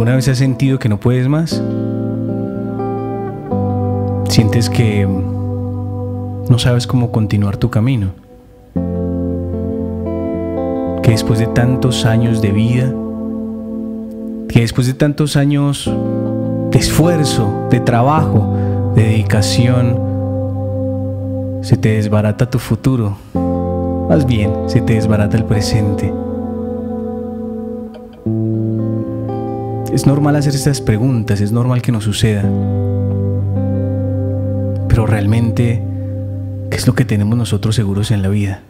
¿Alguna vez has sentido que no puedes más? ¿Sientes que no sabes cómo continuar tu camino? Que después de tantos años de vida, que después de tantos años de esfuerzo, de trabajo, de dedicación, se te desbarata tu futuro. Más bien, se te desbarata el presente. Es normal hacer estas preguntas, es normal que nos suceda. Pero realmente, ¿qué es lo que tenemos nosotros seguros en la vida?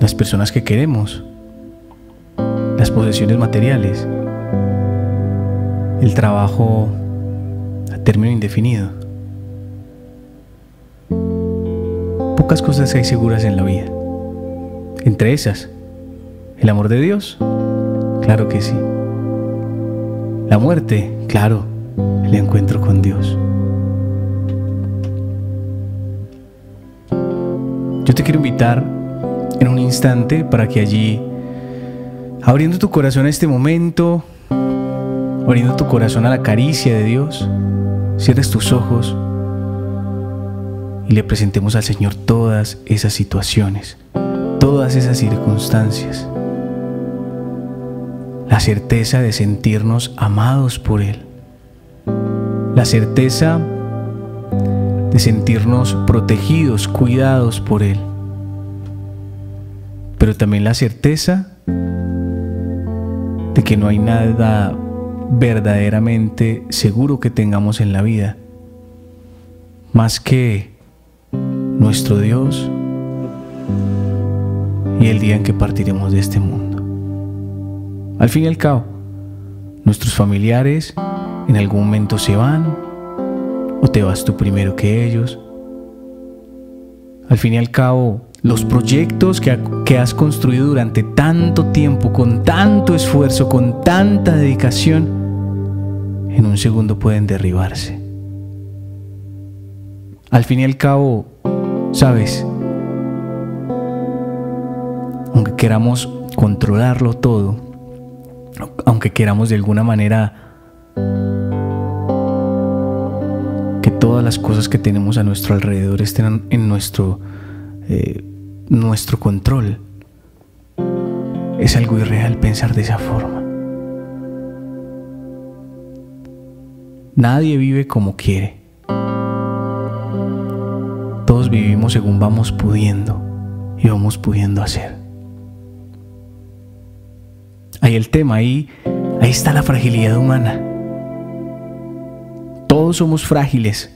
Las personas que queremos, las posesiones materiales, el trabajo a término indefinido. Pocas cosas hay seguras en la vida. Entre esas, ¿El amor de Dios? Claro que sí. La muerte, claro, el encuentro con Dios. Yo te quiero invitar en un instante para que allí, abriendo tu corazón a este momento, abriendo tu corazón a la caricia de Dios, cierres tus ojos y le presentemos al Señor todas esas situaciones, todas esas circunstancias la certeza de sentirnos amados por Él, la certeza de sentirnos protegidos, cuidados por Él, pero también la certeza de que no hay nada verdaderamente seguro que tengamos en la vida, más que nuestro Dios y el día en que partiremos de este mundo. Al fin y al cabo, nuestros familiares en algún momento se van o te vas tú primero que ellos. Al fin y al cabo, los proyectos que, has construido durante tanto tiempo, con tanto esfuerzo, con tanta dedicación, en un segundo pueden derribarse. Al fin y al cabo, sabes, aunque queramos controlarlo todo, aunque queramos de alguna manera que todas las cosas que tenemos a nuestro alrededor estén en nuestro, eh, nuestro control, es algo irreal pensar de esa forma. Nadie vive como quiere. Todos vivimos según vamos pudiendo y vamos pudiendo hacer. Ahí el tema, ahí, ahí está la fragilidad humana. Todos somos frágiles,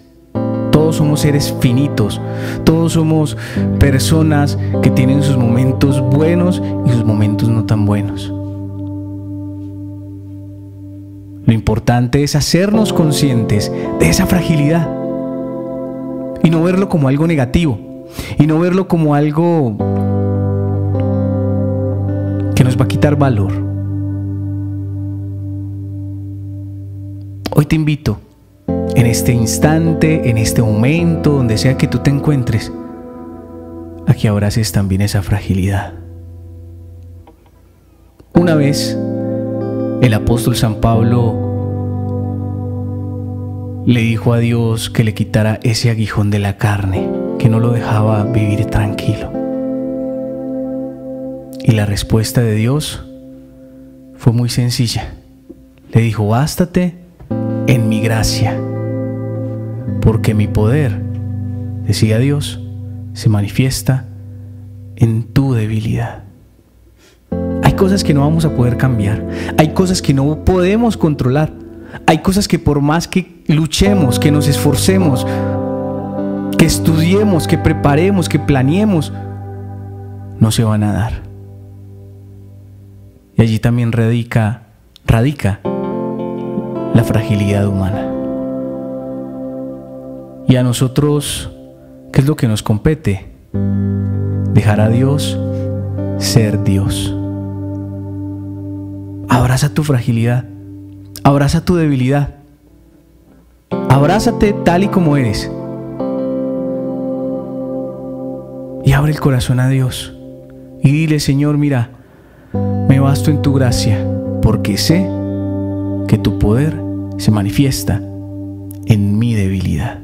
todos somos seres finitos, todos somos personas que tienen sus momentos buenos y sus momentos no tan buenos. Lo importante es hacernos conscientes de esa fragilidad y no verlo como algo negativo y no verlo como algo que nos va a quitar valor. Hoy te invito, en este instante, en este momento, donde sea que tú te encuentres, a que abraces también esa fragilidad. Una vez, el apóstol San Pablo le dijo a Dios que le quitara ese aguijón de la carne, que no lo dejaba vivir tranquilo. Y la respuesta de Dios fue muy sencilla. Le dijo, bástate en mi gracia, porque mi poder, decía Dios, se manifiesta en tu debilidad. Hay cosas que no vamos a poder cambiar, hay cosas que no podemos controlar, hay cosas que por más que luchemos, que nos esforcemos, que estudiemos, que preparemos, que planeemos, no se van a dar. Y allí también radica, radica la fragilidad humana. Y a nosotros, ¿qué es lo que nos compete? Dejar a Dios ser Dios. Abraza tu fragilidad, abraza tu debilidad, abrázate tal y como eres. Y abre el corazón a Dios y dile, Señor, mira, me basto en tu gracia, porque sé que tu poder se manifiesta en mi debilidad.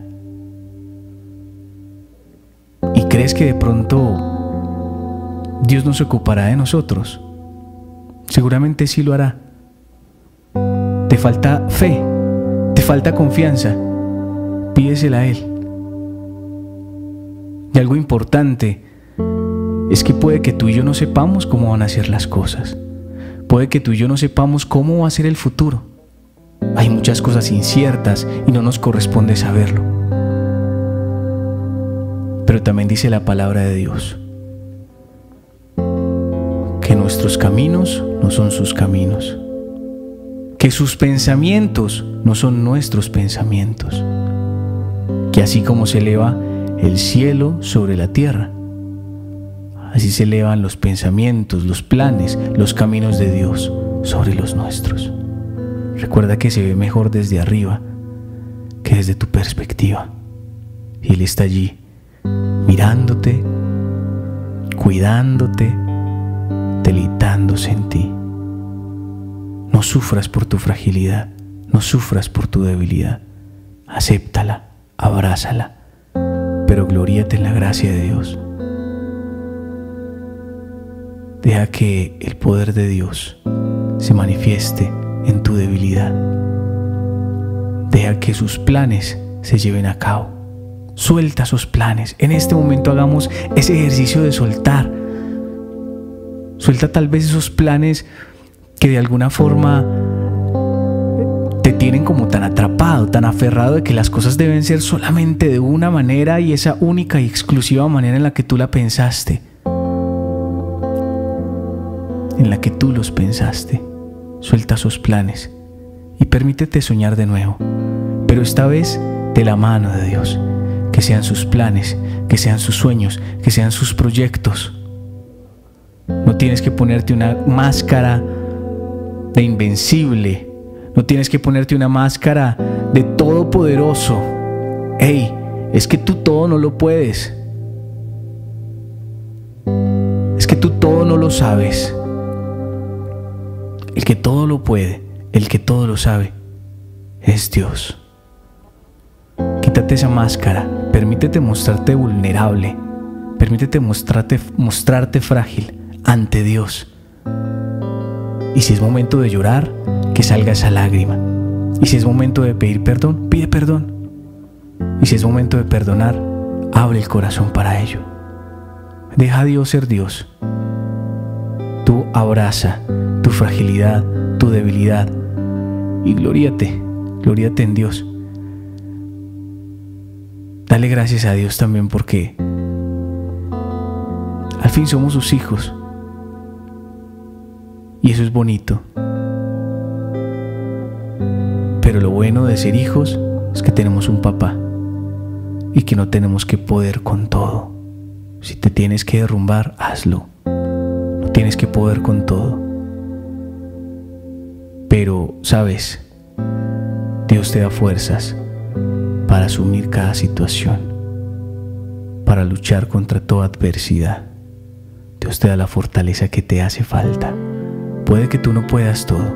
¿Y crees que de pronto Dios no se ocupará de nosotros? Seguramente sí lo hará. Te falta fe, te falta confianza. Pídesela a Él. Y algo importante es que puede que tú y yo no sepamos cómo van a ser las cosas. Puede que tú y yo no sepamos cómo va a ser el futuro. Hay muchas cosas inciertas y no nos corresponde saberlo. Pero también dice la palabra de Dios que nuestros caminos no son sus caminos, que sus pensamientos no son nuestros pensamientos, que así como se eleva el cielo sobre la tierra, así se elevan los pensamientos, los planes, los caminos de Dios sobre los nuestros. Recuerda que se ve mejor desde arriba que desde tu perspectiva. Y Él está allí, mirándote, cuidándote, deleitándose en ti. No sufras por tu fragilidad, no sufras por tu debilidad. Acéptala, abrázala, pero gloríate en la gracia de Dios. Deja que el poder de Dios se manifieste en tu debilidad. Deja que sus planes se lleven a cabo. Suelta sus planes. En este momento hagamos ese ejercicio de soltar. Suelta tal vez esos planes que de alguna forma te tienen como tan atrapado, tan aferrado de que las cosas deben ser solamente de una manera y esa única y exclusiva manera en la que tú la pensaste. En la que tú los pensaste. Suelta sus planes y permítete soñar de nuevo, pero esta vez de la mano de Dios. Que sean sus planes, que sean sus sueños, que sean sus proyectos. No tienes que ponerte una máscara de invencible. No tienes que ponerte una máscara de todopoderoso. Hey, es que tú todo no lo puedes. Es que tú todo no lo sabes. El que todo lo puede, el que todo lo sabe, es Dios. Quítate esa máscara, permítete mostrarte vulnerable, permítete mostrarte, mostrarte frágil ante Dios. Y si es momento de llorar, que salga esa lágrima. Y si es momento de pedir perdón, pide perdón. Y si es momento de perdonar, abre el corazón para ello. Deja a Dios ser Dios. Tú abraza tu fragilidad, tu debilidad. Y gloríate, gloríate en Dios. Dale gracias a Dios también porque al fin somos sus hijos. Y eso es bonito. Pero lo bueno de ser hijos es que tenemos un papá y que no tenemos que poder con todo. Si te tienes que derrumbar, hazlo. No tienes que poder con todo. Pero, sabes, Dios te da fuerzas para asumir cada situación, para luchar contra toda adversidad. Dios te da la fortaleza que te hace falta. Puede que tú no puedas todo,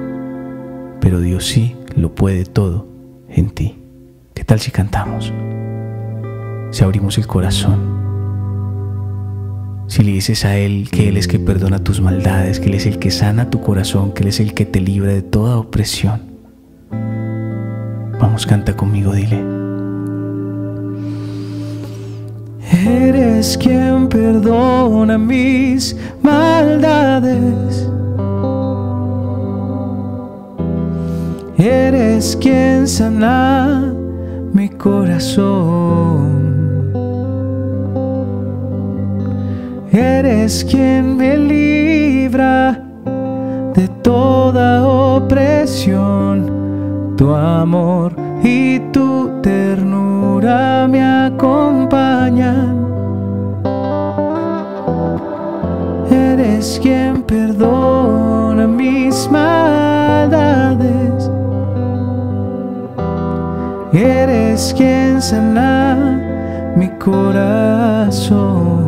pero Dios sí lo puede todo en ti. ¿Qué tal si cantamos? Si abrimos el corazón si le dices a Él que Él es que perdona tus maldades, que Él es el que sana tu corazón, que Él es el que te libra de toda opresión. Vamos, canta conmigo, dile. Eres quien perdona mis maldades. Eres quien sana mi corazón. Eres quien me libra de toda opresión. Tu amor y tu ternura me acompañan. Eres quien perdona mis maldades. Eres quien sana mi corazón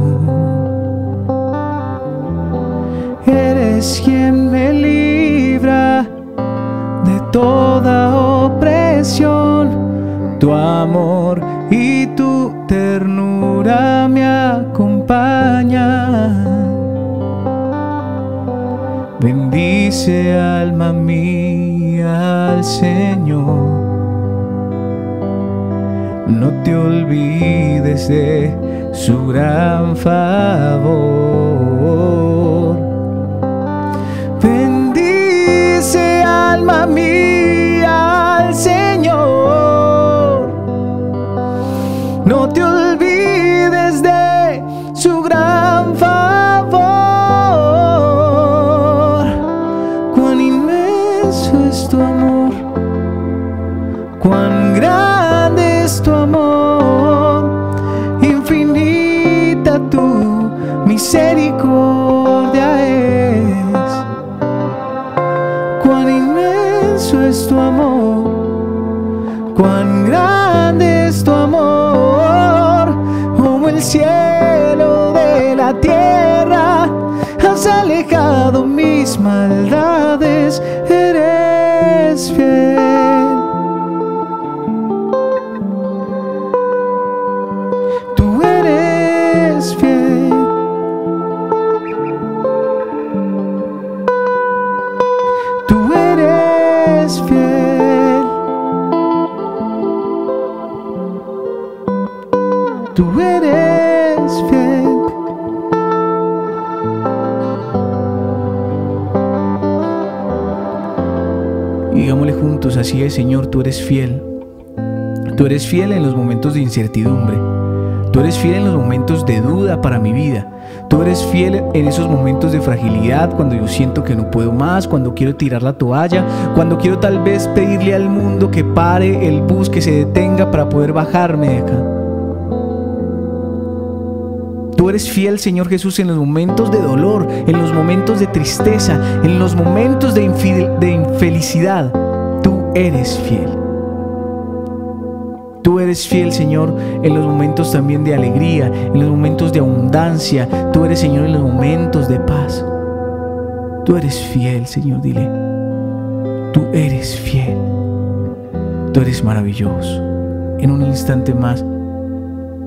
eres quien me libra de toda opresión. Tu amor y tu ternura me acompañan. Bendice alma mía al Señor. No te olvides de su gran favor. Alma mía. Cielo de la tierra. Has alejado mis maldades. Eres fiel. Tú eres fiel. Tú eres fiel. Tú eres así es Señor, tú eres fiel. Tú eres fiel en los momentos de incertidumbre. Tú eres fiel en los momentos de duda para mi vida. Tú eres fiel en esos momentos de fragilidad, cuando yo siento que no puedo más, cuando quiero tirar la toalla, cuando quiero tal vez pedirle al mundo que pare el bus, que se detenga para poder bajarme de acá. Tú eres fiel, Señor Jesús, en los momentos de dolor, en los momentos de tristeza, en los momentos de, infidel- de infelicidad. Eres fiel. Tú eres fiel, Señor, en los momentos también de alegría, en los momentos de abundancia. Tú eres, Señor, en los momentos de paz. Tú eres fiel, Señor, dile. Tú eres fiel. Tú eres maravilloso. En un instante más,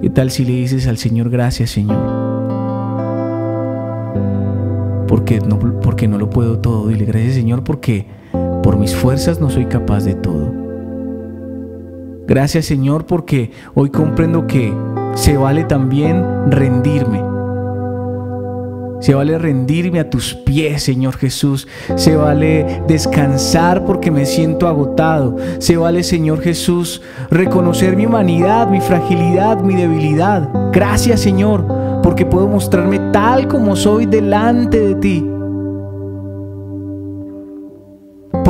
¿qué tal si le dices al Señor gracias, Señor? Porque no, porque no lo puedo todo. Dile gracias, Señor, porque por mis fuerzas no soy capaz de todo. Gracias Señor porque hoy comprendo que se vale también rendirme. Se vale rendirme a tus pies, Señor Jesús. Se vale descansar porque me siento agotado. Se vale, Señor Jesús, reconocer mi humanidad, mi fragilidad, mi debilidad. Gracias, Señor, porque puedo mostrarme tal como soy delante de ti.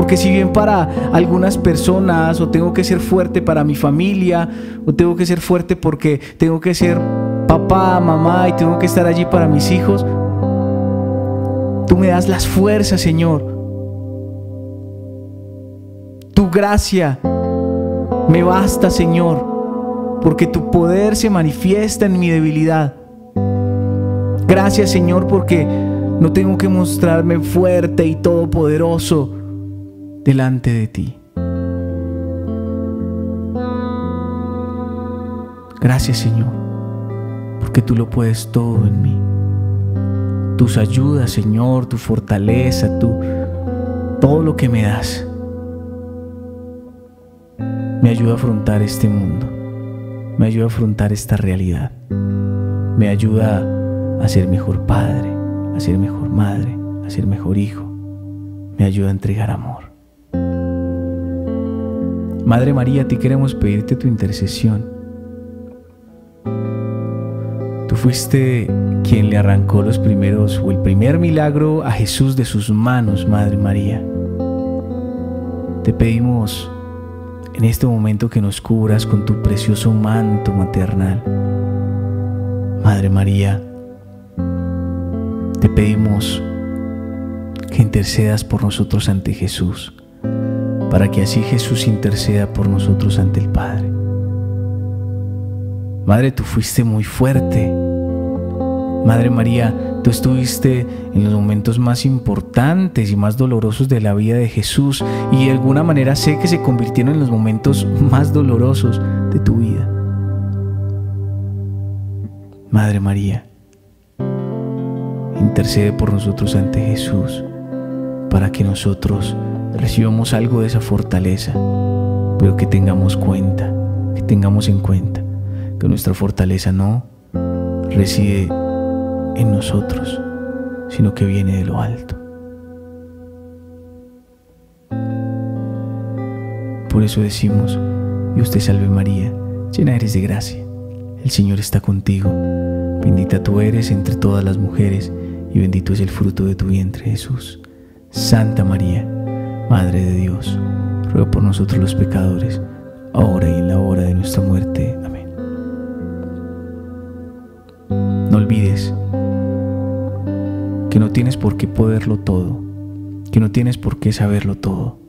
Porque si bien para algunas personas o tengo que ser fuerte para mi familia o tengo que ser fuerte porque tengo que ser papá, mamá y tengo que estar allí para mis hijos, tú me das las fuerzas, Señor. Tu gracia me basta, Señor, porque tu poder se manifiesta en mi debilidad. Gracias, Señor, porque no tengo que mostrarme fuerte y todopoderoso delante de ti. Gracias Señor, porque tú lo puedes todo en mí. Tus ayudas, Señor, tu fortaleza, tu todo lo que me das me ayuda a afrontar este mundo. Me ayuda a afrontar esta realidad. Me ayuda a ser mejor padre, a ser mejor madre, a ser mejor hijo. Me ayuda a entregar amor. Madre María, a ti queremos pedirte tu intercesión. Tú fuiste quien le arrancó los primeros o el primer milagro a Jesús de sus manos, Madre María. Te pedimos en este momento que nos cubras con tu precioso manto maternal. Madre María, te pedimos que intercedas por nosotros ante Jesús para que así Jesús interceda por nosotros ante el Padre. Madre, tú fuiste muy fuerte. Madre María, tú estuviste en los momentos más importantes y más dolorosos de la vida de Jesús y de alguna manera sé que se convirtieron en los momentos más dolorosos de tu vida. Madre María, intercede por nosotros ante Jesús para que nosotros recibamos algo de esa fortaleza, pero que tengamos cuenta, que tengamos en cuenta que nuestra fortaleza no reside en nosotros, sino que viene de lo alto. Por eso decimos, Dios te salve María, llena eres de gracia, el Señor está contigo, bendita tú eres entre todas las mujeres, y bendito es el fruto de tu vientre Jesús. Santa María, Madre de Dios, ruega por nosotros los pecadores, ahora y en la hora de nuestra muerte. Amén. No olvides que no tienes por qué poderlo todo, que no tienes por qué saberlo todo,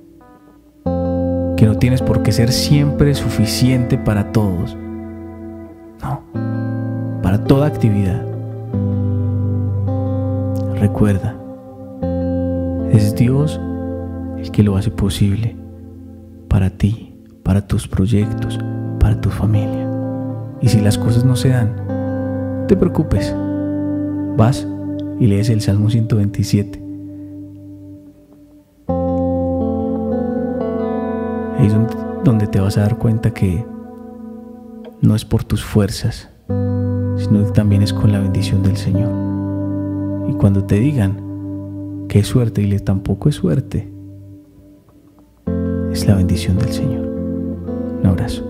que no tienes por qué ser siempre suficiente para todos, no, para toda actividad. Recuerda, es Dios el que lo hace posible para ti, para tus proyectos, para tu familia. Y si las cosas no se dan, no te preocupes, vas y lees el Salmo 127. Ahí es donde te vas a dar cuenta que no es por tus fuerzas, sino que también es con la bendición del Señor. Y cuando te digan que es suerte y le tampoco es suerte, es la bendición del Señor. Un abrazo.